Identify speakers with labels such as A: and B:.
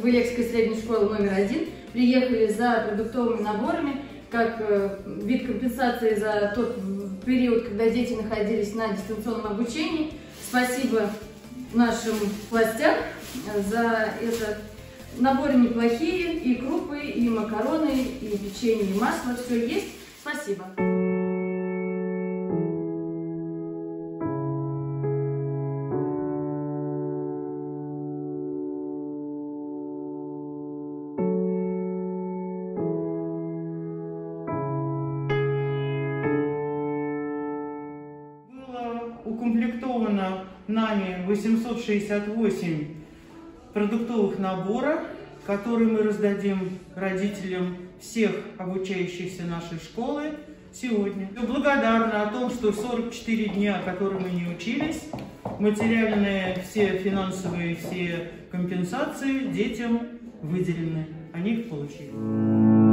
A: Гулекской средней школы номер один приехали за продуктовыми наборами, как э, вид компенсации за тот период, когда дети находились на дистанционном обучении. Спасибо нашим властям за это. Наборы неплохие, и крупы, и макароны, и печенье, и масло, все есть. Спасибо.
B: Укомплектовано нами 868 продуктовых наборов, которые мы раздадим родителям всех обучающихся нашей школы сегодня. Я благодарна о том, что 44 дня, которые мы не учились, материальные, все финансовые, все компенсации детям выделены. Они их получили.